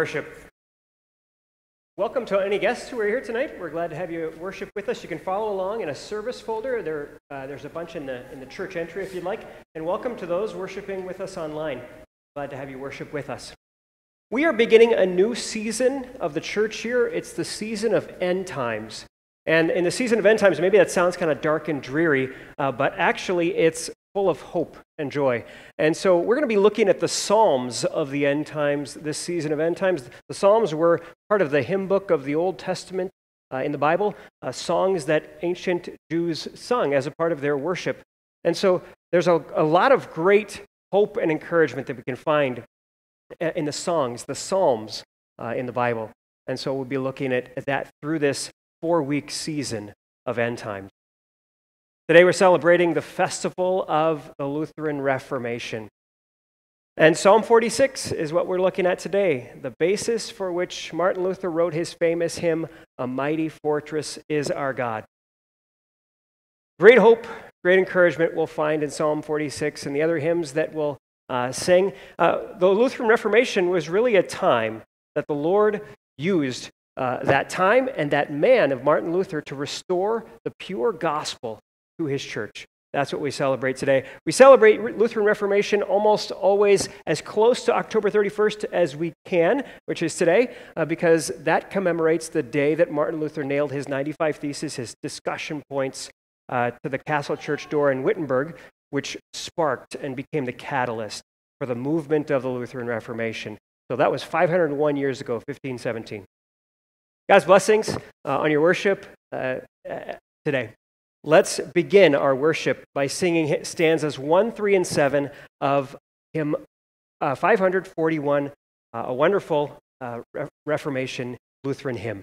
worship. Welcome to any guests who are here tonight. We're glad to have you worship with us. You can follow along in a service folder. There, uh, there's a bunch in the, in the church entry if you'd like. And welcome to those worshiping with us online. Glad to have you worship with us. We are beginning a new season of the church here. It's the season of end times. And in the season of end times, maybe that sounds kind of dark and dreary, uh, but actually it's full of hope and joy. And so we're going to be looking at the Psalms of the end times, this season of end times. The Psalms were part of the hymn book of the Old Testament uh, in the Bible, uh, songs that ancient Jews sung as a part of their worship. And so there's a, a lot of great hope and encouragement that we can find uh, in the songs, the Psalms uh, in the Bible. And so we'll be looking at, at that through this four week season of end times. Today we're celebrating the festival of the Lutheran Reformation. And Psalm 46 is what we're looking at today, the basis for which Martin Luther wrote his famous hymn, A Mighty Fortress is Our God. Great hope, great encouragement we'll find in Psalm 46 and the other hymns that we'll uh, sing. Uh, the Lutheran Reformation was really a time that the Lord used uh, that time and that man of Martin Luther to restore the pure gospel to his church. That's what we celebrate today. We celebrate Lutheran Reformation almost always as close to October 31st as we can, which is today, uh, because that commemorates the day that Martin Luther nailed his 95 Theses, his discussion points, uh, to the castle church door in Wittenberg, which sparked and became the catalyst for the movement of the Lutheran Reformation. So that was 501 years ago, 1517. God's blessings uh, on your worship uh, uh today. Let's begin our worship by singing stanzas 1, 3, and 7 of hymn uh, 541, uh, a wonderful uh, Reformation Lutheran hymn.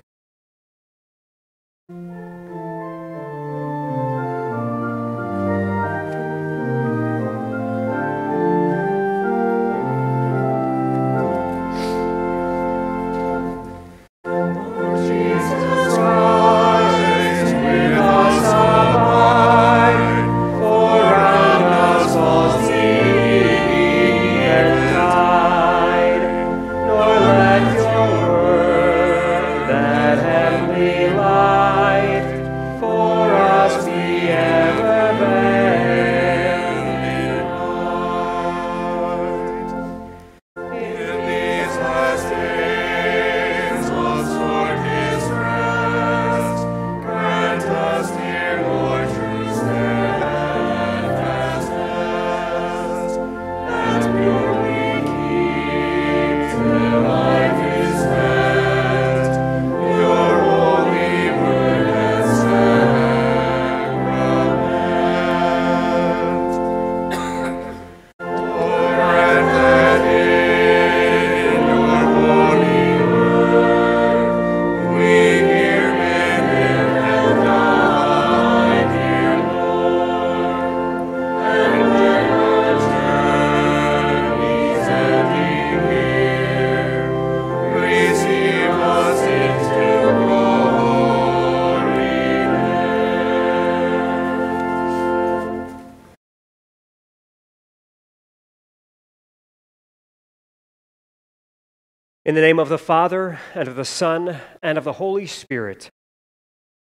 In the name of the Father, and of the Son, and of the Holy Spirit.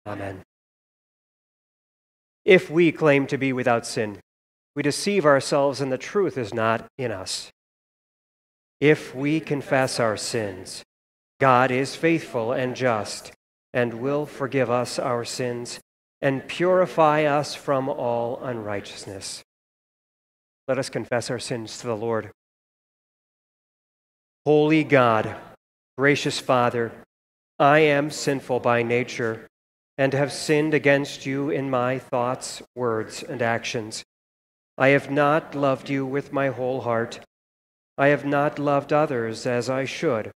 Amen. If we claim to be without sin, we deceive ourselves and the truth is not in us. If we confess our sins, God is faithful and just and will forgive us our sins and purify us from all unrighteousness. Let us confess our sins to the Lord. Holy God, gracious Father, I am sinful by nature and have sinned against you in my thoughts, words, and actions. I have not loved you with my whole heart. I have not loved others as I should.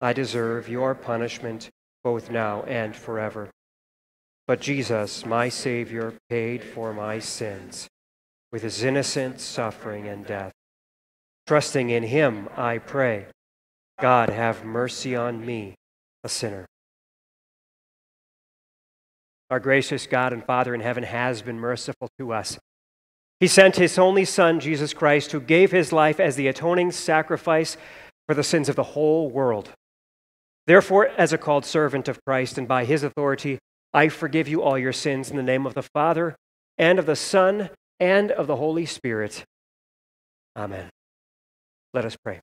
I deserve your punishment both now and forever. But Jesus, my Savior, paid for my sins with his innocent suffering and death. Trusting in him, I pray, God, have mercy on me, a sinner. Our gracious God and Father in heaven has been merciful to us. He sent his only Son, Jesus Christ, who gave his life as the atoning sacrifice for the sins of the whole world. Therefore, as a called servant of Christ and by his authority, I forgive you all your sins in the name of the Father, and of the Son, and of the Holy Spirit. Amen. Let us pray.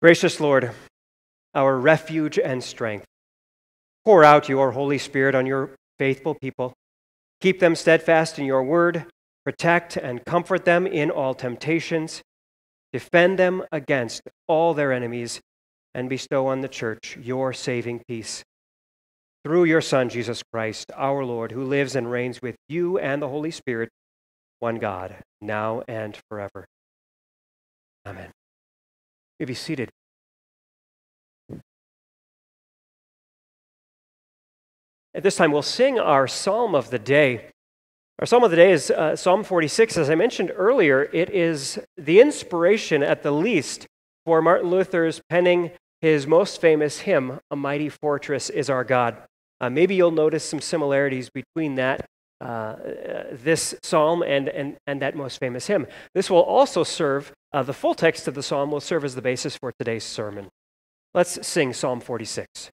Gracious Lord, our refuge and strength, pour out your Holy Spirit on your faithful people. Keep them steadfast in your word, protect and comfort them in all temptations, defend them against all their enemies, and bestow on the church your saving peace. Through your Son, Jesus Christ, our Lord, who lives and reigns with you and the Holy Spirit, one God, now and forever. Amen. You be seated. At this time, we'll sing our psalm of the day. Our psalm of the day is uh, Psalm 46. As I mentioned earlier, it is the inspiration, at the least, for Martin Luther's penning his most famous hymn, A Mighty Fortress is Our God. Uh, maybe you'll notice some similarities between that, uh, this psalm and, and, and that most famous hymn. This will also serve, uh, the full text of the psalm will serve as the basis for today's sermon. Let's sing Psalm 46.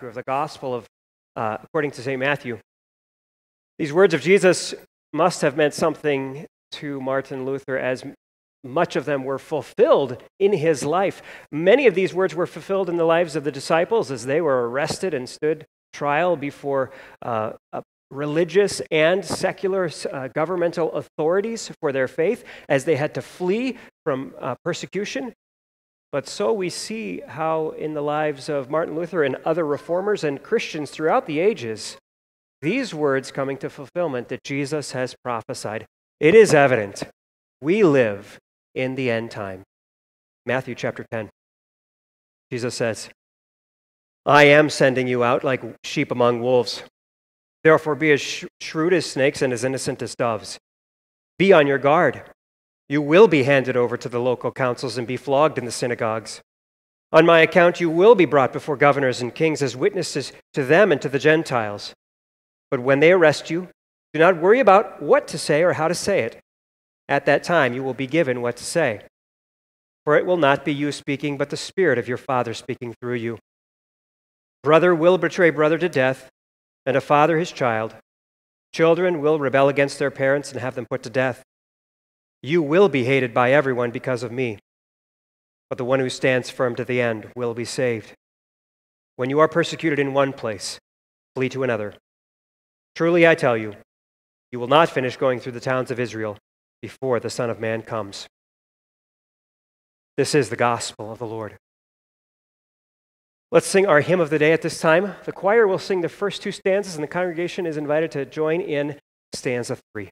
Chapter of the Gospel of uh, according to St. Matthew. These words of Jesus must have meant something to Martin Luther as much of them were fulfilled in his life. Many of these words were fulfilled in the lives of the disciples as they were arrested and stood trial before uh, religious and secular uh, governmental authorities for their faith, as they had to flee from uh, persecution but so we see how, in the lives of Martin Luther and other reformers and Christians throughout the ages, these words coming to fulfillment that Jesus has prophesied. It is evident we live in the end time. Matthew chapter 10. Jesus says, I am sending you out like sheep among wolves. Therefore, be as shrewd as snakes and as innocent as doves. Be on your guard. You will be handed over to the local councils and be flogged in the synagogues. On my account, you will be brought before governors and kings as witnesses to them and to the Gentiles. But when they arrest you, do not worry about what to say or how to say it. At that time, you will be given what to say. For it will not be you speaking, but the Spirit of your Father speaking through you. Brother will betray brother to death, and a father his child. Children will rebel against their parents and have them put to death. You will be hated by everyone because of me but the one who stands firm to the end will be saved. When you are persecuted in one place, flee to another. Truly I tell you, you will not finish going through the towns of Israel before the Son of Man comes. This is the gospel of the Lord. Let's sing our hymn of the day at this time. The choir will sing the first two stanzas, and the congregation is invited to join in stanza three.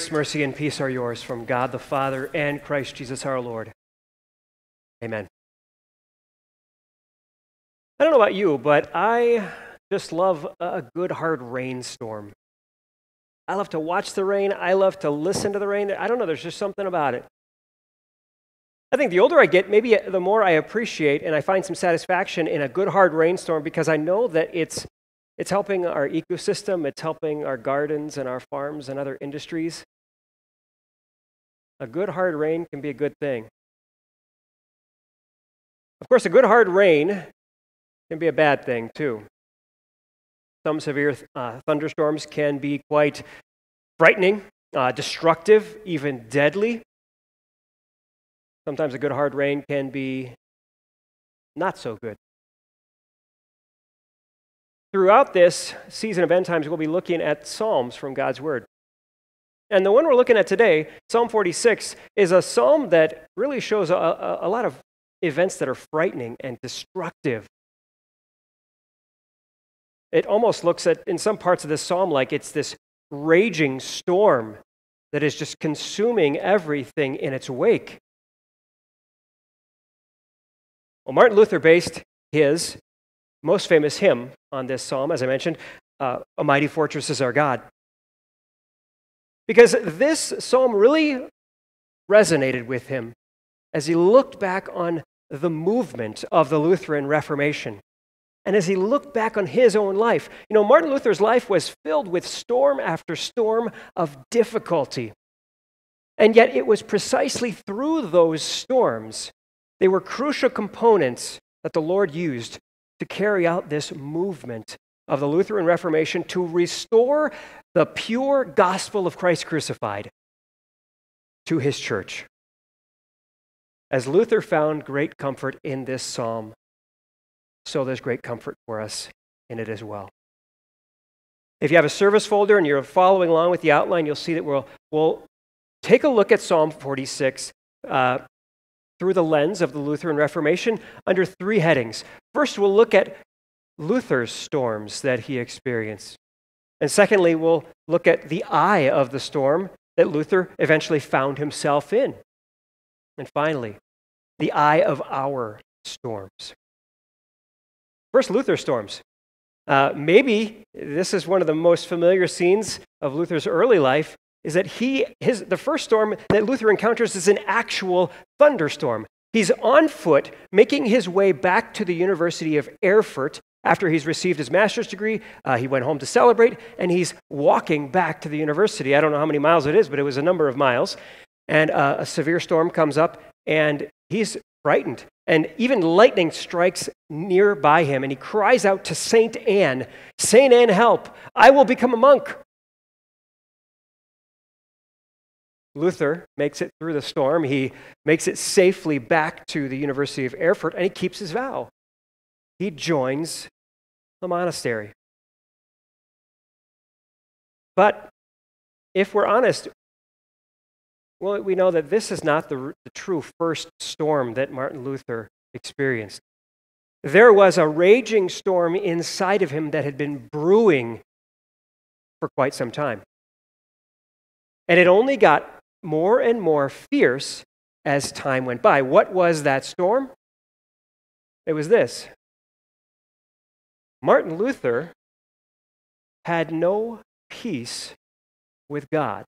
Grace, mercy, and peace are yours from God the Father and Christ Jesus our Lord. Amen. I don't know about you, but I just love a good hard rainstorm. I love to watch the rain. I love to listen to the rain. I don't know, there's just something about it. I think the older I get, maybe the more I appreciate and I find some satisfaction in a good hard rainstorm because I know that it's it's helping our ecosystem, it's helping our gardens and our farms and other industries. A good hard rain can be a good thing. Of course, a good hard rain can be a bad thing too. Some severe uh, thunderstorms can be quite frightening, uh, destructive, even deadly. Sometimes a good hard rain can be not so good. Throughout this season of end times, we'll be looking at Psalms from God's Word. And the one we're looking at today, Psalm 46, is a psalm that really shows a, a, a lot of events that are frightening and destructive. It almost looks at, in some parts of this psalm, like it's this raging storm that is just consuming everything in its wake. Well, Martin Luther based his most famous hymn on this psalm, as I mentioned, uh, A Mighty Fortress is Our God. Because this psalm really resonated with him as he looked back on the movement of the Lutheran Reformation. And as he looked back on his own life, you know, Martin Luther's life was filled with storm after storm of difficulty. And yet, it was precisely through those storms, they were crucial components that the Lord used to carry out this movement of the Lutheran Reformation to restore the pure gospel of Christ crucified to his church. As Luther found great comfort in this psalm, so there's great comfort for us in it as well. If you have a service folder and you're following along with the outline, you'll see that we'll, we'll take a look at Psalm 46 uh, through the lens of the Lutheran Reformation under three headings. First, we'll look at Luther's storms that he experienced. And secondly, we'll look at the eye of the storm that Luther eventually found himself in. And finally, the eye of our storms. First, Luther storms. Uh, maybe this is one of the most familiar scenes of Luther's early life is that he, his, the first storm that Luther encounters is an actual thunderstorm. He's on foot making his way back to the University of Erfurt after he's received his master's degree. Uh, he went home to celebrate, and he's walking back to the university. I don't know how many miles it is, but it was a number of miles. And uh, a severe storm comes up, and he's frightened. And even lightning strikes nearby him, and he cries out to Saint Anne, Saint Anne, help! I will become a monk. Luther makes it through the storm. He makes it safely back to the University of Erfurt, and he keeps his vow. He joins the monastery. But if we're honest, well, we know that this is not the, the true first storm that Martin Luther experienced. There was a raging storm inside of him that had been brewing for quite some time. And it only got more and more fierce as time went by. What was that storm? It was this Martin Luther had no peace with God.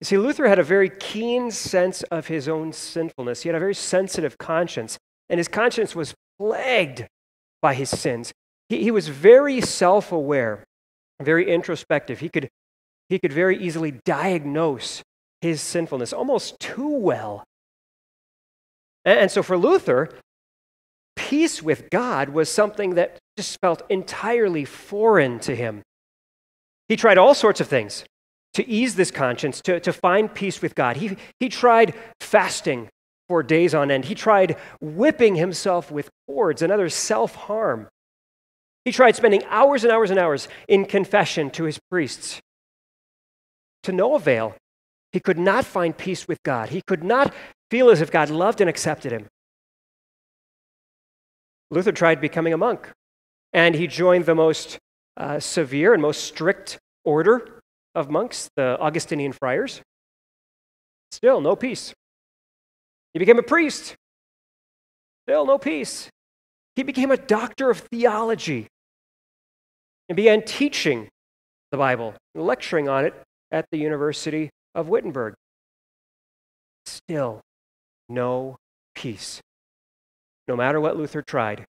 You see, Luther had a very keen sense of his own sinfulness. He had a very sensitive conscience, and his conscience was plagued by his sins. He, he was very self aware, very introspective. He could, he could very easily diagnose his sinfulness almost too well. And, and so for Luther, peace with God was something that just felt entirely foreign to him. He tried all sorts of things to ease this conscience, to, to find peace with God. He, he tried fasting for days on end. He tried whipping himself with cords and other self harm. He tried spending hours and hours and hours in confession to his priests. To no avail. He could not find peace with God. He could not feel as if God loved and accepted him. Luther tried becoming a monk, and he joined the most uh, severe and most strict order of monks, the Augustinian friars. Still, no peace. He became a priest. Still, no peace. He became a doctor of theology and began teaching the Bible, lecturing on it at the University of Wittenberg. Still, no peace. No matter what Luther tried,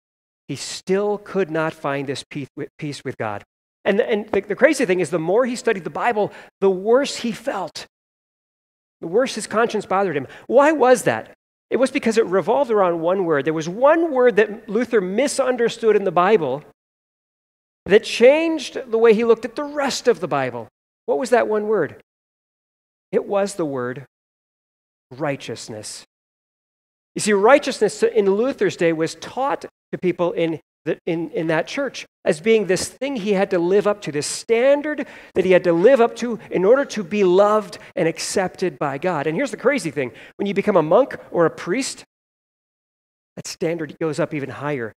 he still could not find this peace with God. And, and the, the crazy thing is, the more he studied the Bible, the worse he felt. The worse his conscience bothered him. Why was that? It was because it revolved around one word. There was one word that Luther misunderstood in the Bible that changed the way he looked at the rest of the Bible. What was that one word? It was the word righteousness. You see, righteousness in Luther's day was taught to people in in, in that church as being this thing he had to live up to, this standard that he had to live up to in order to be loved and accepted by God. And here's the crazy thing when you become a monk or a priest, That standard goes up even higher.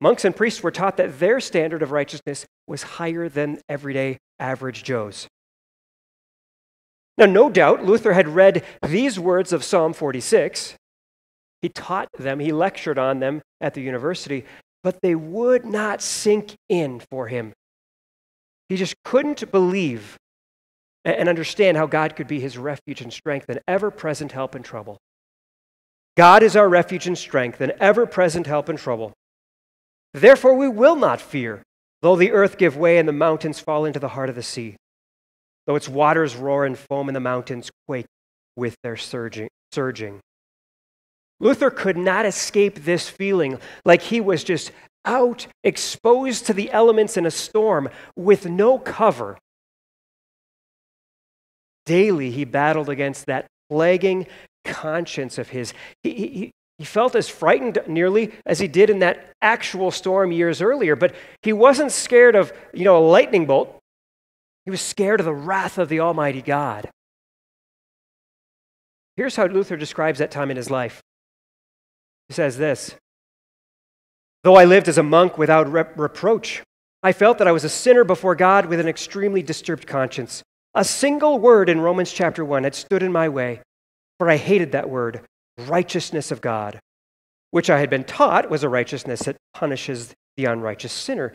Monks and priests were taught that their standard of righteousness was higher than everyday average Joe's. Now, no doubt, Luther had read these words of Psalm 46. He taught them, he lectured on them at the university, but they would not sink in for him. He just couldn't believe and understand how God could be his refuge and strength and ever present help in trouble. God is our refuge and strength and ever present help in trouble. Therefore, we will not fear, though the earth give way and the mountains fall into the heart of the sea, though its waters roar and foam and the mountains quake with their surging. surging. Luther could not escape this feeling like he was just out, exposed to the elements in a storm with no cover. Daily, he battled against that plaguing conscience of his. He, he, he felt as frightened nearly as he did in that actual storm years earlier, but he wasn't scared of, you know, a lightning bolt. He was scared of the wrath of the Almighty God. Here's how Luther describes that time in his life. He says this Though I lived as a monk without rep- reproach, I felt that I was a sinner before God with an extremely disturbed conscience. A single word in Romans chapter 1 had stood in my way, for I hated that word, righteousness of God, which I had been taught was a righteousness that punishes the unrighteous sinner.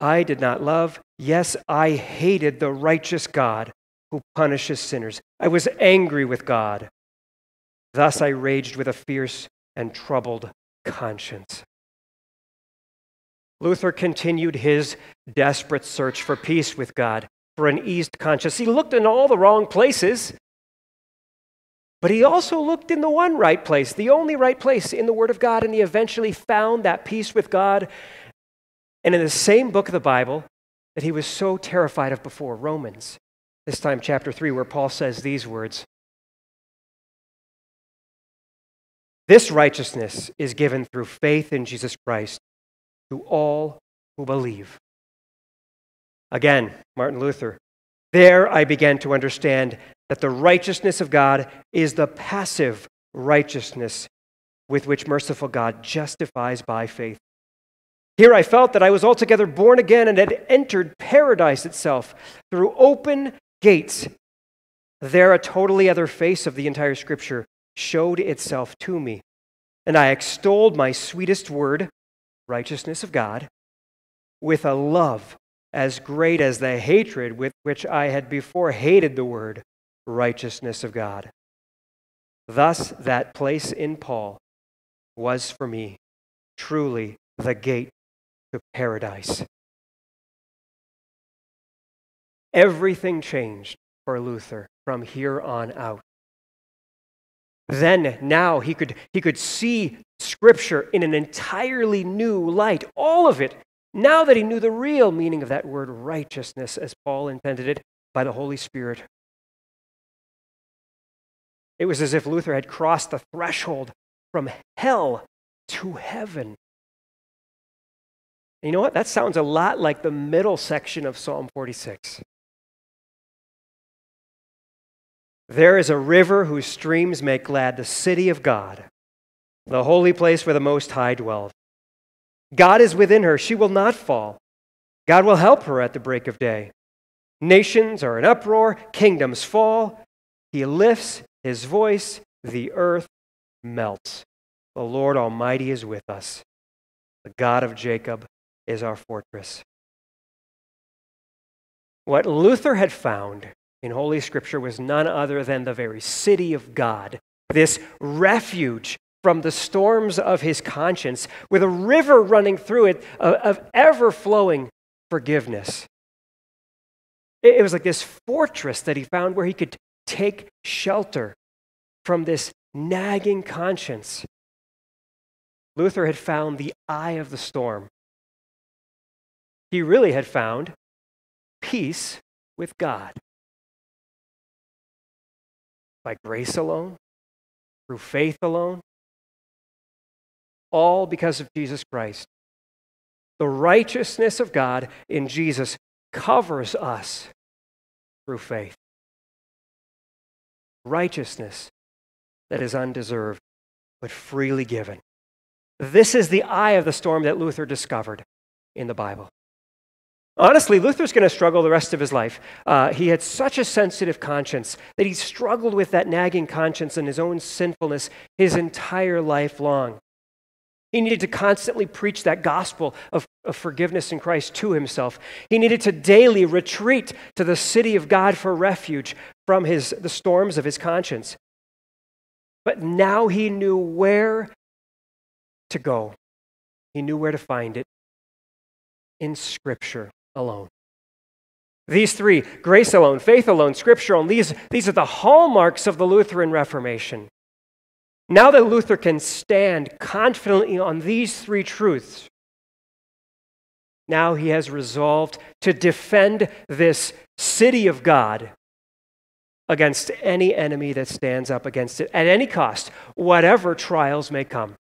I did not love, yes, I hated the righteous God who punishes sinners. I was angry with God. Thus I raged with a fierce and troubled conscience. Luther continued his desperate search for peace with God, for an eased conscience. He looked in all the wrong places, but he also looked in the one right place, the only right place in the Word of God, and he eventually found that peace with God. And in the same book of the Bible that he was so terrified of before, Romans, this time chapter 3, where Paul says these words This righteousness is given through faith in Jesus Christ to all who believe. Again, Martin Luther, there I began to understand that the righteousness of God is the passive righteousness with which merciful God justifies by faith. Here I felt that I was altogether born again and had entered paradise itself through open gates. There, a totally other face of the entire scripture showed itself to me. And I extolled my sweetest word, righteousness of God, with a love as great as the hatred with which I had before hated the word, righteousness of God. Thus, that place in Paul was for me truly the gate to paradise. Everything changed for Luther from here on out. Then, now, he could, he could see Scripture in an entirely new light, all of it, now that he knew the real meaning of that word righteousness as Paul intended it by the Holy Spirit. It was as if Luther had crossed the threshold from hell to heaven. You know what? That sounds a lot like the middle section of Psalm 46. There is a river whose streams make glad the city of God, the holy place where the Most High dwells. God is within her, she will not fall. God will help her at the break of day. Nations are in uproar, kingdoms fall. He lifts his voice, the earth melts. The Lord Almighty is with us. The God of Jacob is our fortress. What Luther had found in Holy Scripture was none other than the very city of God, this refuge from the storms of his conscience, with a river running through it uh, of, ever flowing forgiveness. It was like this fortress that he found where he could take shelter from this nagging conscience. Luther had found the eye of the storm. He really had found peace with God by grace alone, through faith alone, all because of Jesus Christ. The righteousness of God in Jesus covers us through faith. Righteousness that is undeserved. but freely given. This is the eye of the storm that Luther discovered in the Bible. Honestly, Luther's going to struggle the rest of his life. Uh, he had such a sensitive conscience that he struggled with that nagging conscience and his own sinfulness his entire life long. He needed to constantly preach that gospel of, of forgiveness in Christ to himself. He needed to daily retreat to the city of God for refuge from his, the storms of his conscience. But now he knew where to go, he knew where to find it in Scripture alone. These three grace alone, faith alone, Scripture alone these, these are the hallmarks of the Lutheran Reformation. Now that Luther can stand confidently on these three truths, now he has resolved to defend this city of God against any enemy that stands up against it at any cost, whatever trials may come.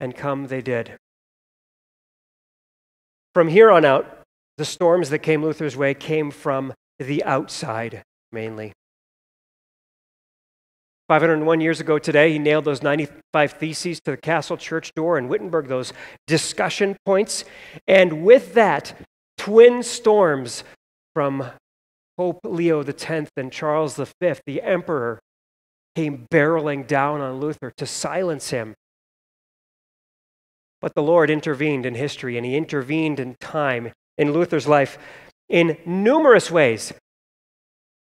And come they did. From here on out, the storms that came Luther's way came from the outside mainly. 501 years ago today, he nailed those 95 theses to the castle church door in Wittenberg, those discussion points. And with that, twin storms from Pope Leo X and Charles V, the emperor, came barreling down on Luther to silence him. But the Lord intervened in history and he intervened in time in Luther's life in numerous ways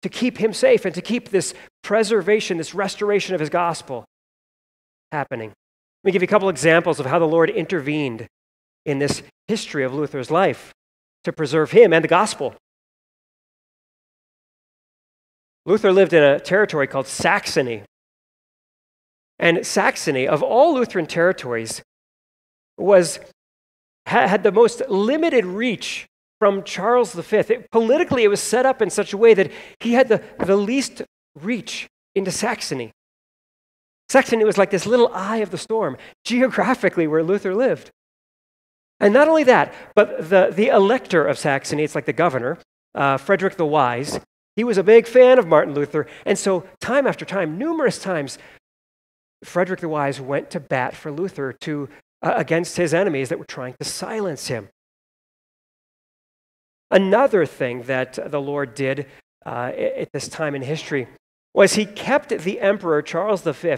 to keep him safe and to keep this preservation, this restoration of his gospel happening. Let me give you a couple examples of how the Lord intervened in this history of Luther's life to preserve him and the gospel. Luther lived in a territory called Saxony. And Saxony, of all Lutheran territories, was, had the most limited reach from Charles V. It, politically, it was set up in such a way that he had the, the least reach into Saxony. Saxony was like this little eye of the storm, geographically, where Luther lived. And not only that, but the, the elector of Saxony, it's like the governor, uh, Frederick the Wise, he was a big fan of Martin Luther. And so, time after time, numerous times, Frederick the Wise went to bat for Luther to, against his enemies that were trying to silence him. Another thing that the Lord did uh, at this time in history was he kept the emperor Charles V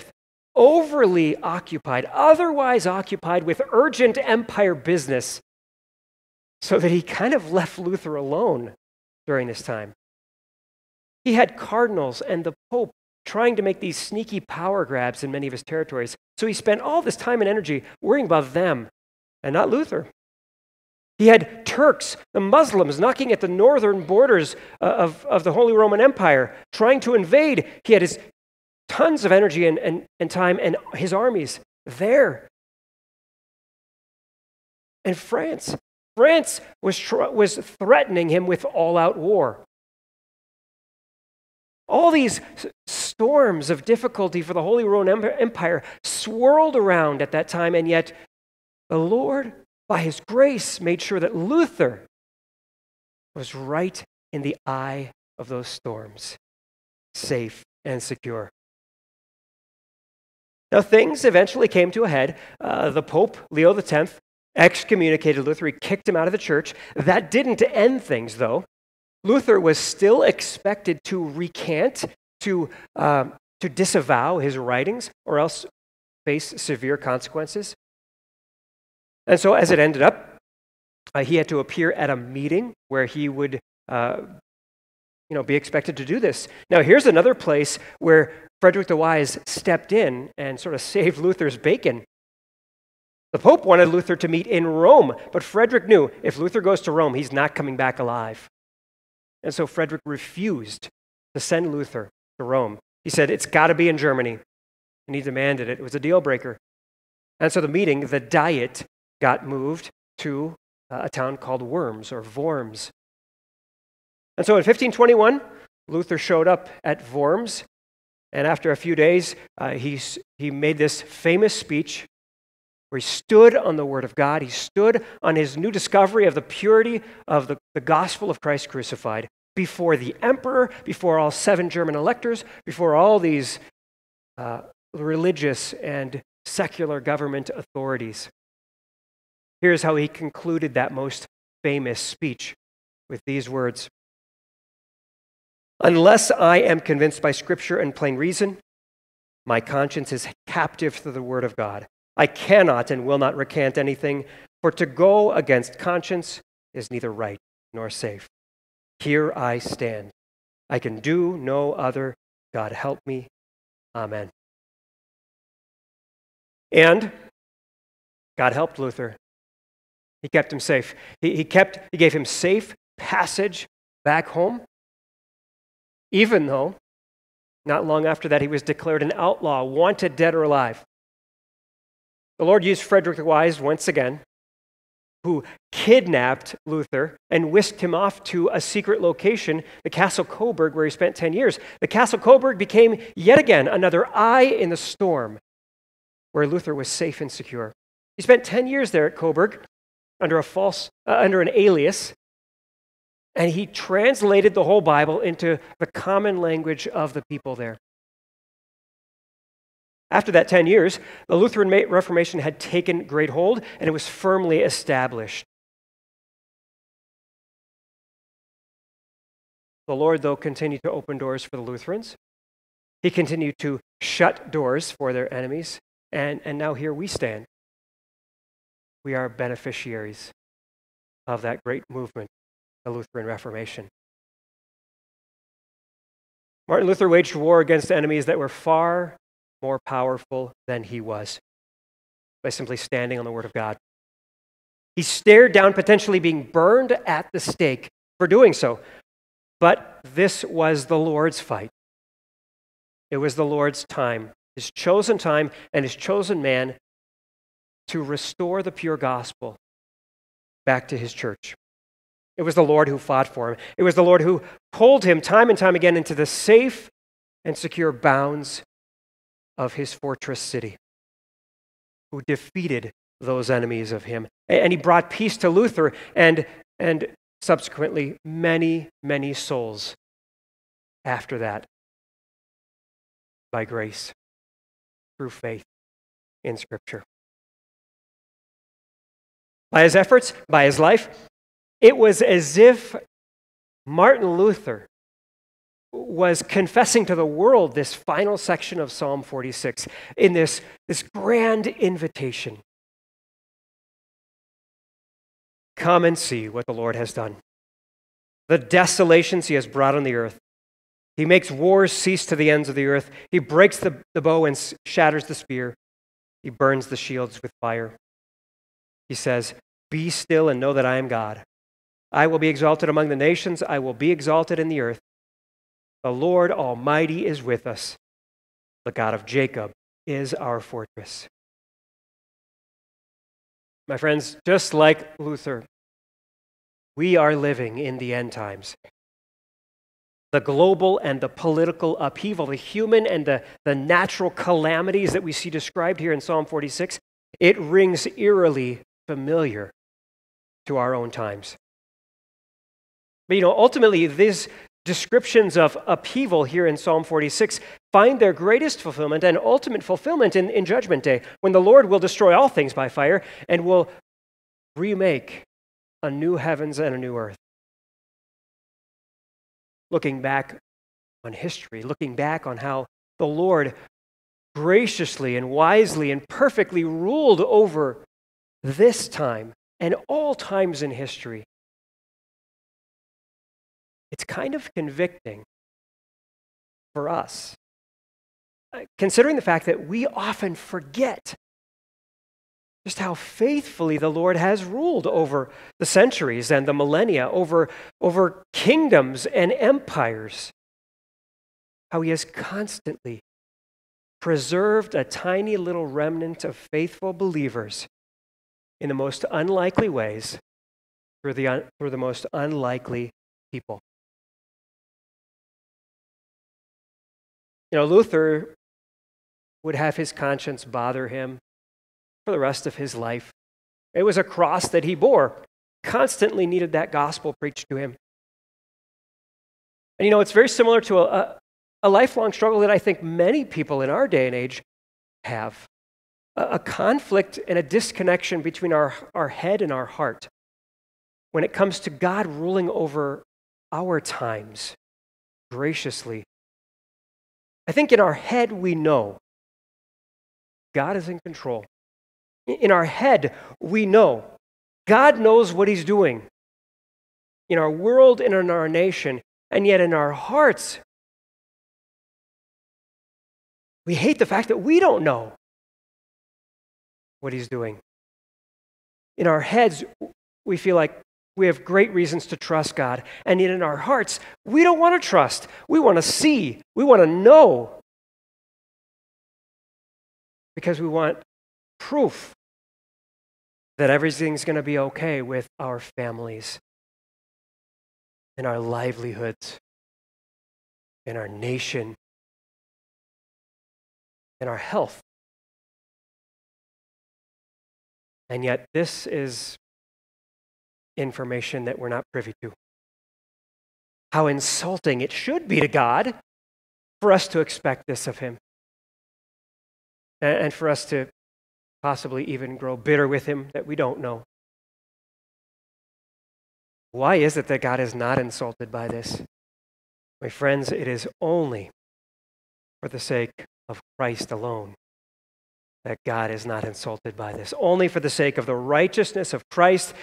overly occupied, otherwise occupied with urgent empire business, so that he kind of left Luther alone during this time. He had cardinals and the Pope trying to make these sneaky power grabs in many of his territories, so he spent all this time and energy worrying about them and not Luther. He had Turks, the Muslims, knocking at the northern borders uh, of, of the Holy Roman Empire, trying to invade. He had his tons of energy and, and, and time and his armies there. And France, France was, was threatening him with all out war. All these storms of difficulty for the Holy Roman Empire swirled around at that time, and yet the Lord by his grace, made sure that Luther was right in the eye of those storms, safe and secure. Now, things eventually came to a head. Uh, the Pope, Leo X, excommunicated Luther. He kicked him out of the church. That didn't end things, though. Luther was still expected to recant, to, uh, to disavow his writings, or else face severe consequences. And so, as it ended up, uh, he had to appear at a meeting where he would uh, you know, be expected to do this. Now, here's another place where Frederick the Wise stepped in and sort of saved Luther's bacon. The Pope wanted Luther to meet in Rome, but Frederick knew if Luther goes to Rome, he's not coming back alive. And so Frederick refused to send Luther to Rome. He said, It's got to be in Germany. And he demanded it. It was a deal breaker. And so the meeting, the Diet, got moved to uh, a town called Worms or Worms. And so in 1521, Luther showed up at Worms, and after a few days, uh, he, he made this famous speech where he stood on the Word of God. He stood on his new discovery of the purity of the, the gospel of Christ crucified before the emperor, before all seven German electors, before all these uh, religious and secular government authorities. Here's how he concluded that most famous speech with these words Unless I am convinced by Scripture and plain reason, my conscience is captive to the Word of God. I cannot and will not recant anything, for to go against conscience is neither right nor safe. Here I stand. I can do no other. God help me. Amen. And God helped Luther. He kept him safe. He, he, kept, he gave him safe passage back home, even though not long after that he was declared an outlaw, wanted dead or alive. The Lord used Frederick the Wise once again, who kidnapped Luther and whisked him off to a secret location, the Castle Coburg, where he spent 10 years. The Castle Coburg became yet again another eye in the storm where Luther was safe and secure. He spent 10 years there at Coburg under a false, uh, under an alias, and he translated the whole Bible into the common language of the people there. After that 10 years, the Lutheran Reformation had taken great hold and it was firmly established. The Lord, though, continued to open doors for the Lutherans. He continued to shut doors for their enemies. And, and now here we stand. We are beneficiaries of that great movement, the Lutheran Reformation. Martin Luther waged war against enemies that were far more powerful than he was by simply standing on the Word of God. He stared down potentially being burned at the stake for doing so. But this was the Lord's fight. It was the Lord's time his chosen time and his chosen man to restore the pure gospel back to his church. It was the Lord who fought for him. It was the Lord who pulled him time and time again into the safe and secure bounds of his fortress city, who defeated those enemies of him. And he brought peace to Luther and, and subsequently many, many souls after that by grace through faith in Scripture. By his efforts, by his life, it was as if Martin Luther was confessing to the world this final section of Psalm 46 in this, this grand invitation. Come and see what the Lord has done. The desolations he has brought on the earth, he makes wars cease to the ends of the earth. He breaks the, the bow and shatters the spear. He burns the shields with fire. He says, Be still and know that I am God. I will be exalted among the nations, I will be exalted in the earth. The Lord Almighty is with us. The God of Jacob is our fortress. My friends, just like Luther, we are living in the end times the global and the political upheaval, the human and the, the natural calamities that we see described here in Psalm 46, it rings eerily familiar to our own times. But you know, ultimately, these descriptions of upheaval here in Psalm 46 find their greatest fulfillment and ultimate fulfillment in, in Judgment Day, when the Lord will destroy all things by fire and will remake a new heavens and a new earth looking back on history, looking back on how the Lord graciously and wisely and perfectly ruled over this time and all times in history. It's kind of convicting for us, uh, considering the fact that we often forget just how faithfully the Lord has ruled over the centuries and the millennia, over, over kingdoms and empires. How he has constantly preserved a tiny little remnant of faithful believers in the most unlikely ways through the, through the most unlikely people. You know, Luther would have his conscience bother him for the rest of his life. It was a cross that he bore, constantly needed that gospel preached to him. And you know, it's very similar to a, a, lifelong struggle that I think many people in our day and age have a, a conflict and a disconnection between our, our head and our heart when it comes to God ruling over our times graciously. I think in our head we know God is in control. In our head we know God knows what He's doing in our world and in our nation, and yet in our hearts, we hate the fact that we don't know what He's doing. In our heads, we feel like we have great reasons to trust God. And yet in our hearts, we don't want to trust. We want to see. We want to know. Because we want proof that everything's going to be okay with our families and our livelihoods, in our nation, in our health. And yet, this is information that we're not privy to. How insulting it should be to God for us to expect this of Him. And for us to possibly even grow bitter with Him that we don't know. Why is it that God is not insulted by this? My friends, it is only for the sake of Christ alone that God is not insulted by this. Only for the sake of the righteousness of Christ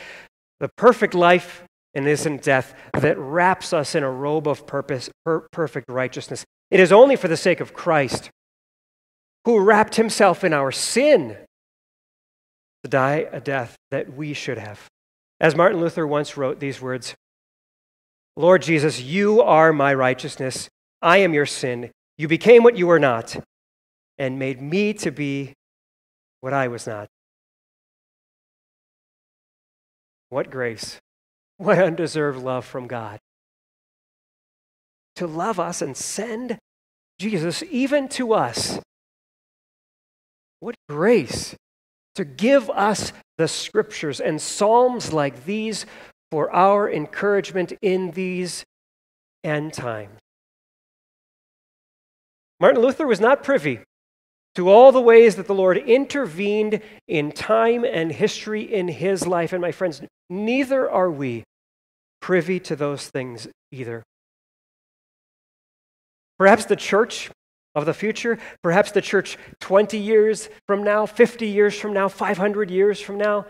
the perfect life and innocent death that wraps us in a robe of purpose, per- perfect righteousness. It is only for the sake of Christ, who wrapped himself in our sin to die a death that we should have. As Martin Luther once wrote these words Lord Jesus, you are my righteousness. I am your sin. You became what you were not and made me to be what I was not. What grace. What undeserved love from God. To love us and send Jesus even to us. What grace to give us the scriptures and psalms like these for our encouragement in these end times. Martin Luther was not privy to all the ways that the Lord intervened in time and history in his life. And my friends, neither are we privy to those things either. Perhaps the church of the future, perhaps the church 20 years from now, 50 years from now, 500 years from now,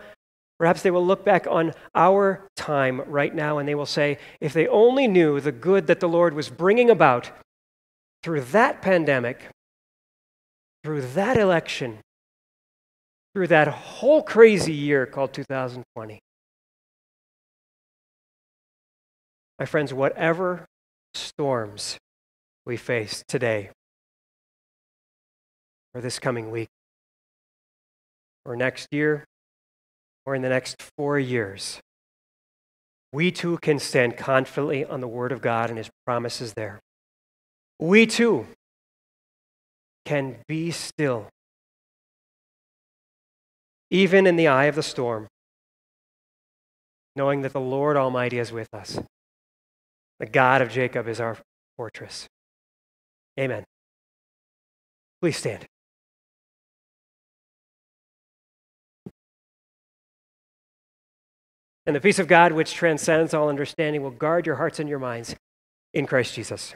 perhaps they will look back on our time right now and they will say, if they only knew the good that the Lord was bringing about through that pandemic, through that election, through that whole crazy year called 2020. My friends, whatever storms we face today, or this coming week, or next year, or in the next four years, we too can stand confidently on the Word of God and His promises there. We too can be still, even in the eye of the storm, knowing that the Lord Almighty is with us. The God of Jacob is our fortress. Amen. Please stand. And the peace of God, which transcends all understanding, will guard your hearts and your minds in Christ Jesus.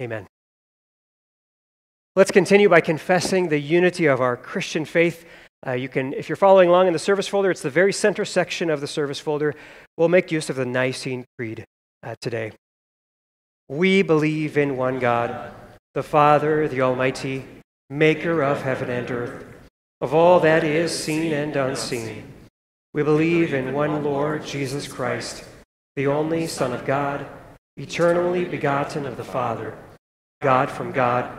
Amen. Let's continue by confessing the unity of our Christian faith. Uh, you can, if you're following along in the service folder, it's the very center section of the service folder. We'll make use of the Nicene Creed uh, today. We believe in one God, the Father, the Almighty, maker of heaven and earth, of all that is seen and unseen. We believe in one Lord, Jesus Christ, the only Son of God, eternally begotten of the Father, God from God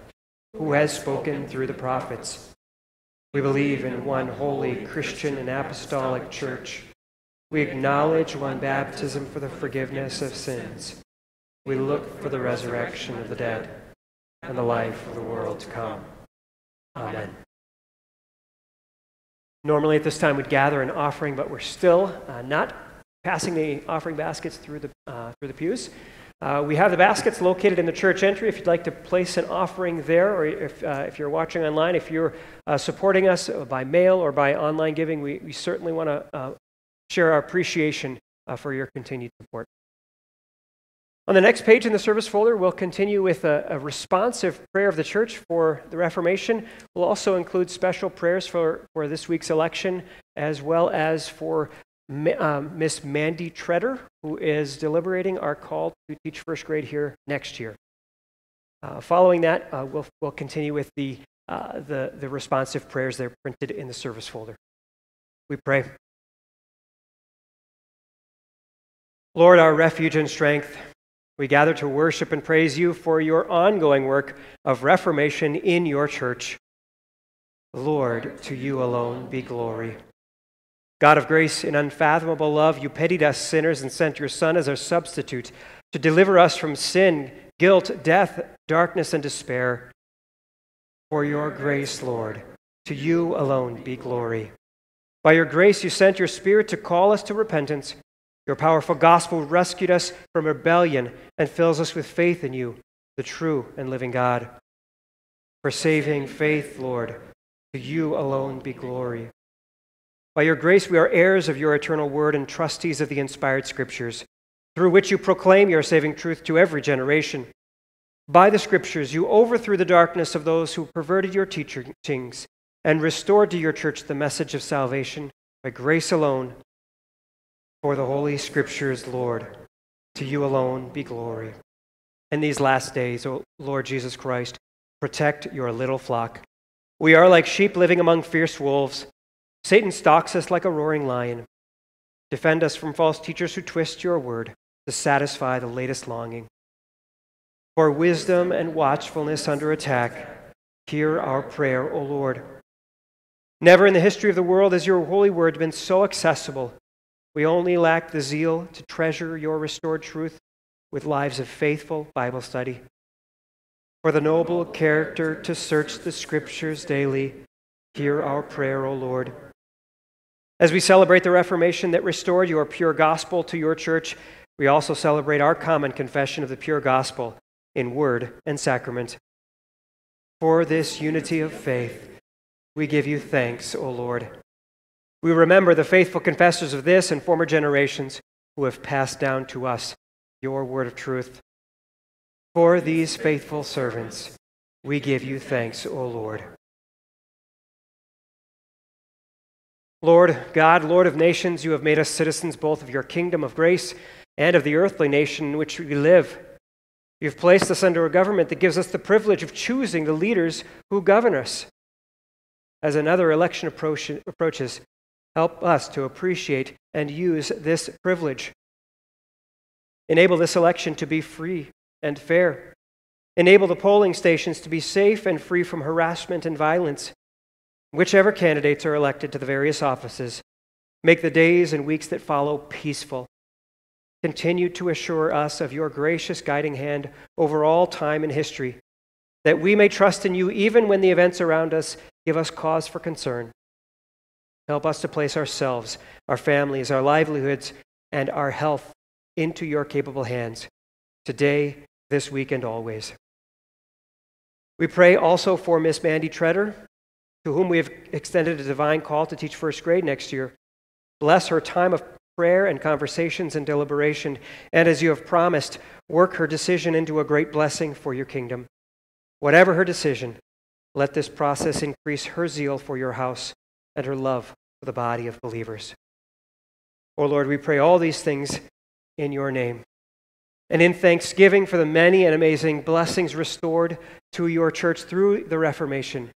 who has spoken through the prophets. We believe in one holy Christian and apostolic church. We acknowledge one baptism for the forgiveness of sins. We look for the resurrection of the dead and the life of the world to come. Amen. Normally at this time we'd gather an offering, but we're still uh, not passing the offering baskets through the, uh, through the pews. Uh, we have the baskets located in the church entry if you'd like to place an offering there, or if, uh, if you're watching online, if you're uh, supporting us by mail or by online giving, we, we certainly want to uh, share our appreciation uh, for your continued support. On the next page in the service folder, we'll continue with a, a, responsive prayer of the church for the Reformation. We'll also include special prayers for, for this week's election, as well as for um, Miss Mandy Treader, who is deliberating our call to teach first grade here next year. Uh, following that, uh, we'll, we'll continue with the, uh, the, the responsive prayers that are printed in the service folder. We pray. Lord, our refuge and strength, we gather to worship and praise you for your ongoing work of reformation in your church. Lord, to you alone be glory. God of grace and unfathomable love, you pitied us sinners and sent your Son as our substitute to deliver us from sin, guilt, death, darkness, and despair. For your grace, Lord, to you alone be glory. By your grace, you sent your Spirit to call us to repentance. Your powerful gospel rescued us from rebellion and fills us with faith in you, the true and living God. For saving faith, Lord, to you alone be glory. By your grace, we are heirs of your eternal word and trustees of the inspired scriptures, through which you proclaim your saving truth to every generation. By the scriptures, you overthrew the darkness of those who perverted your teachings and restored to your church the message of salvation by grace alone. For the holy scriptures, Lord, to you alone be glory. In these last days, O Lord Jesus Christ, protect your little flock. We are like sheep living among fierce wolves. Satan stalks us like a roaring lion. Defend us from false teachers who twist your word to satisfy the latest longing. For wisdom and watchfulness under attack, hear our prayer, O Lord. Never in the history of the world has your holy word been so accessible. We only lack the zeal to treasure your restored truth with lives of faithful Bible study. For the noble character to search the scriptures daily, hear our prayer, O Lord. As we celebrate the Reformation that restored your pure gospel to your church, we also celebrate our common confession of the pure gospel in word and sacrament. For this unity of faith, we give you thanks, O Lord. We remember the faithful confessors of this and former generations who have passed down to us your word of truth. For these faithful servants, we give you thanks, O Lord. Lord God, Lord of nations, you have made us citizens both of your kingdom of grace and of the earthly nation in which we live. You've placed us under a government that gives us the privilege of choosing the leaders who govern us. As another election approach, approaches, help us to appreciate and use this privilege. Enable this election to be free and fair. Enable the polling stations to be safe and free from harassment and violence. Whichever candidates are elected to the various offices, make the days and weeks that follow peaceful. Continue to assure us of your gracious guiding hand over all time and history, that we may trust in you even when the events around us give us cause for concern. Help us to place ourselves, our families, our livelihoods, and our health into your capable hands, today, this week, and always. We pray also for Miss Mandy Treader, to whom we have extended a divine call to teach first grade next year. Bless her time of prayer and conversations and deliberation, and as you have promised, work her decision into a great blessing for your kingdom. Whatever her decision, Let this process increase her zeal for your house and her love for the body of believers. O Lord, we pray all these things in your name. And in thanksgiving for the many and amazing blessings restored to your church through the Reformation,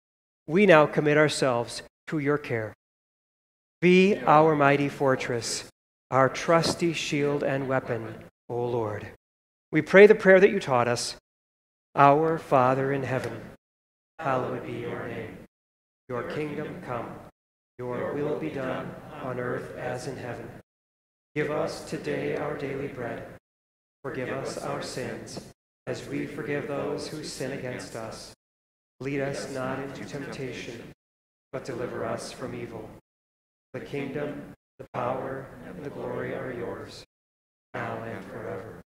we now commit ourselves to your care. Be our mighty fortress, our trusty shield and weapon, O Lord. We pray the prayer that you taught us Our Father in heaven, hallowed be your name. Your kingdom come, your will be done on earth as in heaven. Give us today our daily bread. Forgive us our sins, as we forgive those who sin against us. Lead us not into temptation, but deliver us from evil. The kingdom, the power, and the glory are yours, now and forever.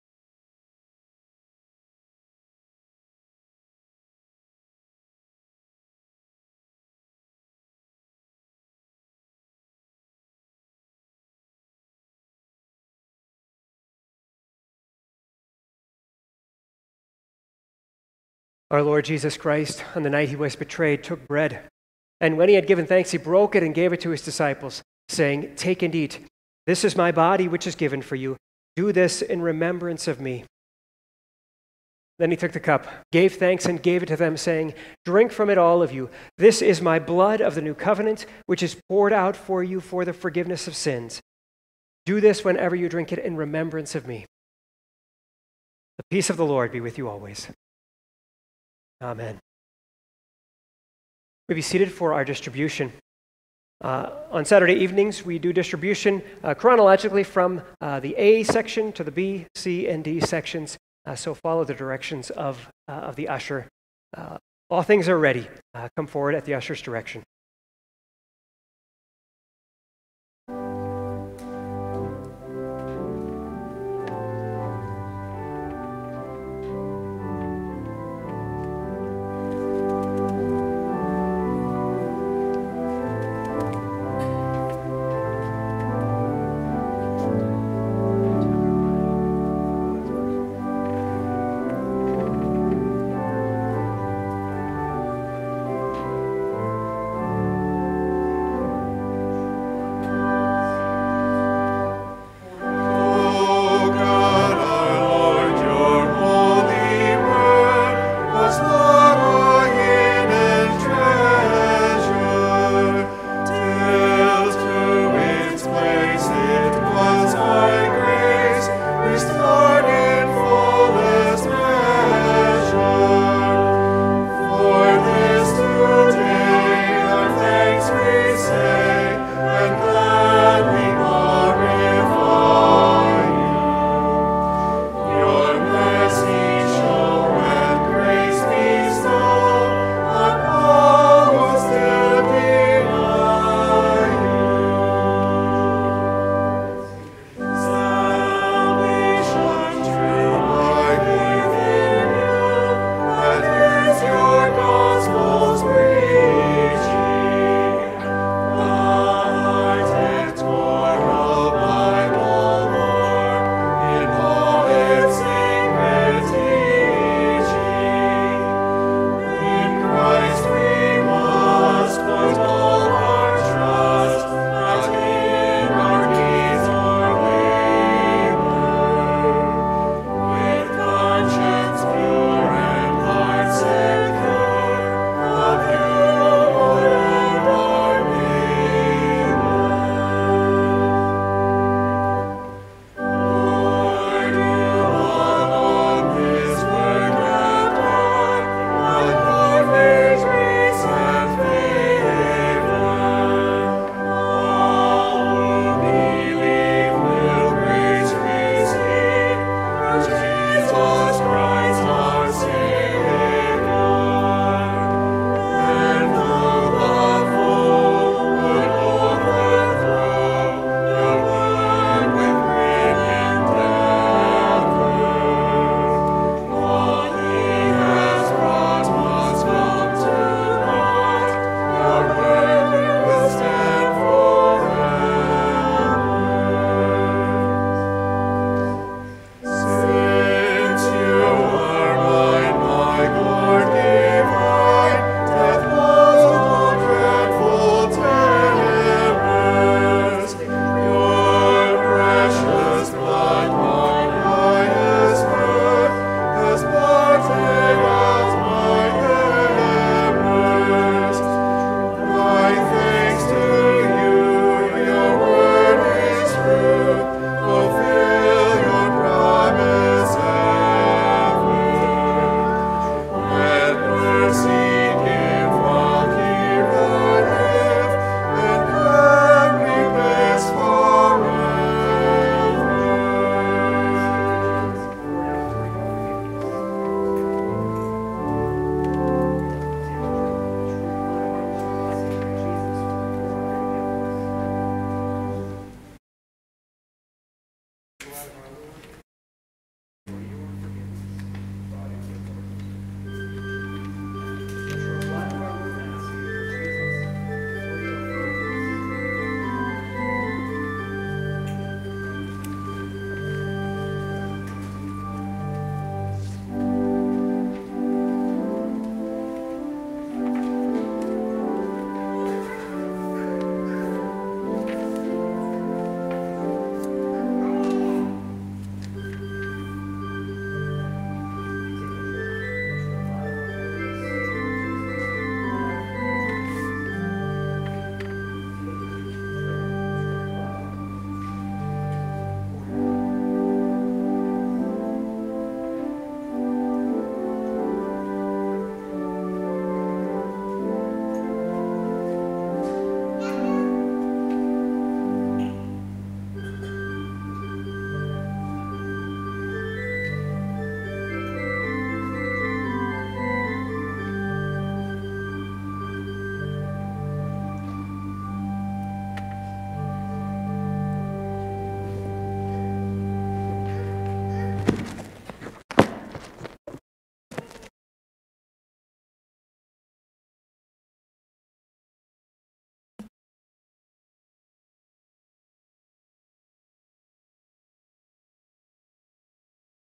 Our Lord Jesus Christ, on the night he was betrayed, took bread. And when he had given thanks, he broke it and gave it to his disciples, saying, Take and eat. This is my body, which is given for you. Do this in remembrance of me. Then he took the cup, gave thanks, and gave it to them, saying, Drink from it, all of you. This is my blood of the new covenant, which is poured out for you for the forgiveness of sins. Do this whenever you drink it in remembrance of me. The peace of the Lord be with you always. Amen. We be seated for our distribution. Uh, on Saturday evenings, we do distribution uh, chronologically from uh, the A section to the B, C, and D sections. Uh, so follow the directions of, uh, of the usher. Uh, all things are ready. come forward at the usher's direction.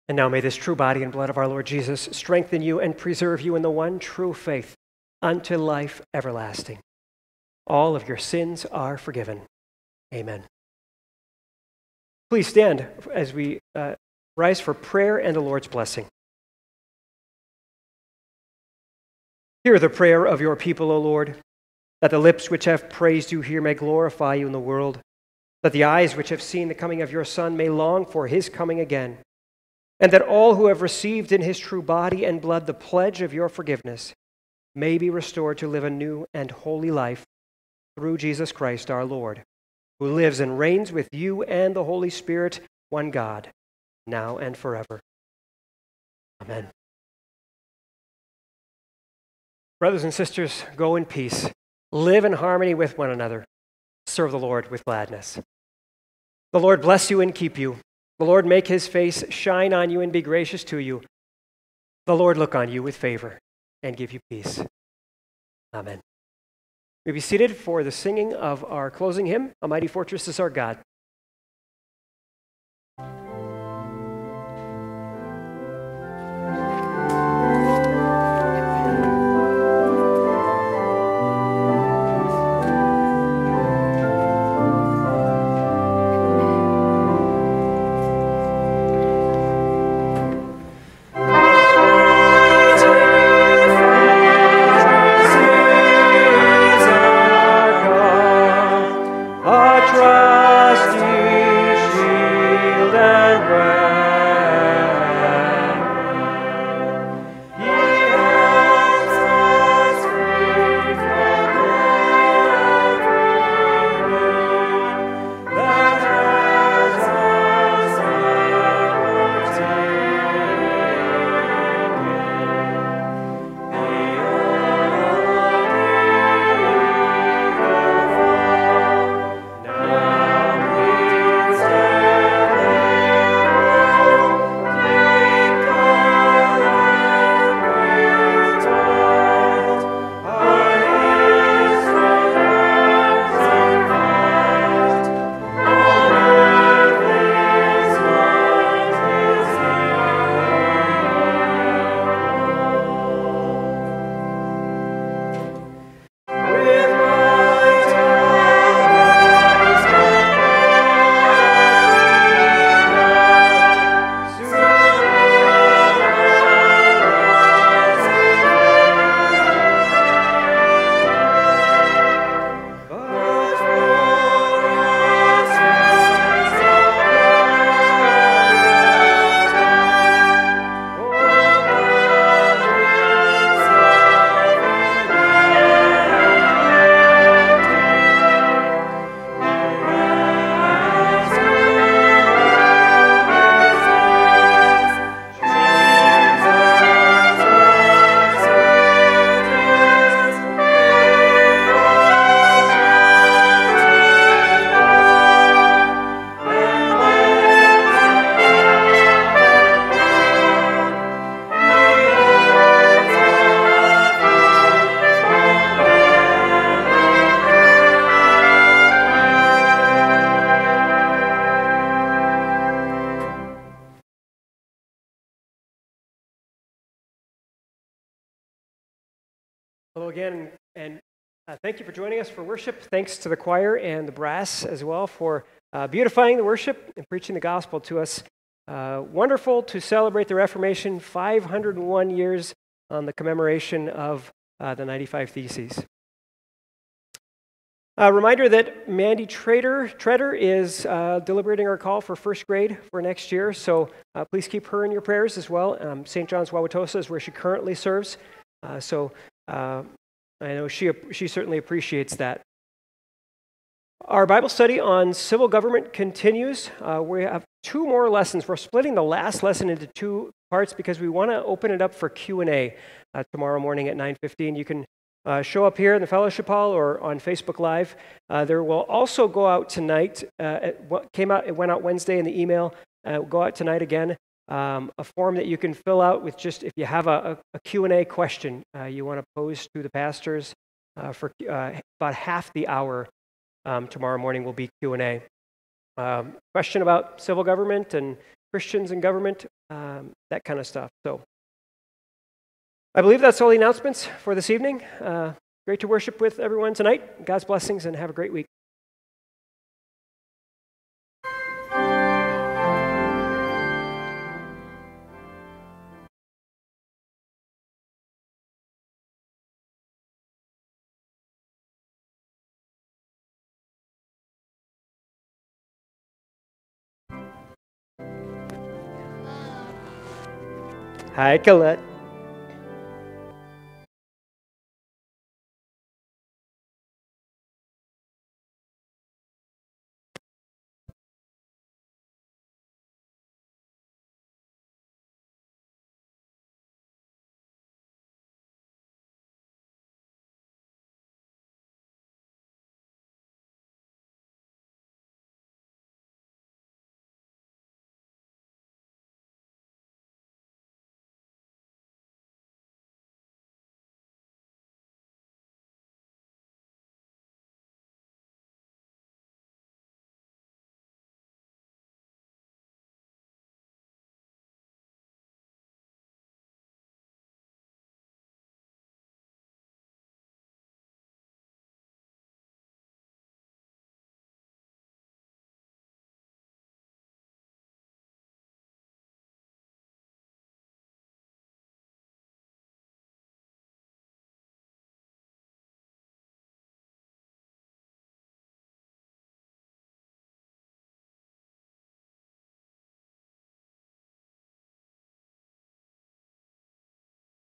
And now may this true body and blood of our Lord Jesus strengthen you and preserve you in the one true faith unto life everlasting. All of your sins are forgiven. Amen. Please stand as we uh, rise for prayer and the Lord's blessing. Hear the prayer of your people, O Lord, that the lips which have praised you here may glorify you in the world, that the eyes which have seen the coming of your Son may long for his coming again, and that all who have received in his true body and blood the pledge of your forgiveness may be restored to live a new and holy life through Jesus Christ our Lord, who lives and reigns with you and the Holy Spirit, one God, now and forever. Amen. Brothers and sisters, go in peace. Live in harmony with one another. Serve the Lord with gladness. The Lord bless you and keep you. The Lord make his face shine on you and be gracious to you. The Lord look on you with favor and give you peace. Amen. We be seated for the singing of our closing hymn, A Mighty Fortress is Our God. Thank you for joining us for worship. Thanks to the choir and the brass as well for uh, beautifying the worship and preaching the gospel to us. Uh, wonderful to celebrate the Reformation, 501 years on the commemoration of uh, the 95 Theses. A reminder that Mandy Trader, Treader is uh, deliberating our call for first grade for next year, so uh, please keep her in your prayers as well. Um, St. John's Wauwatosa is where she currently serves, uh, so uh, I know she, she certainly appreciates that. Our Bible study on civil government continues. Uh, we have two more lessons. We're splitting the last lesson into two parts because we want to open it up for Q&A uh, tomorrow morning at 9.15. You can uh, show up here in the fellowship hall or on Facebook Live. Uh, there will also go out tonight, uh, what came out, it went out Wednesday in the email, uh, go out tonight again um, a form that you can fill out with just if you have a, a, a Q&A question uh, you want to pose to the pastors uh, for uh, about half the hour um, tomorrow morning will be Q&A. Um, question about civil government and Christians and government, um, that kind of stuff. So I believe that's all the announcements for this evening. Uh, great to worship with everyone tonight. God's blessings and have a great week. Hi, Colette.